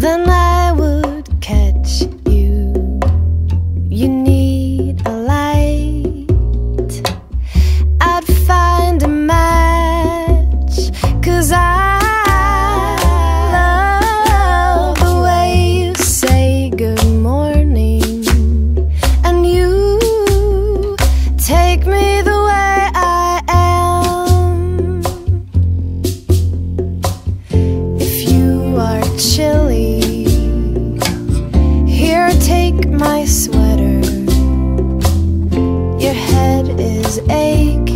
then I would catch you. You need a light, I'd find a match, cause I love the way you say good morning, and you take me the way I am. If you are chill. is.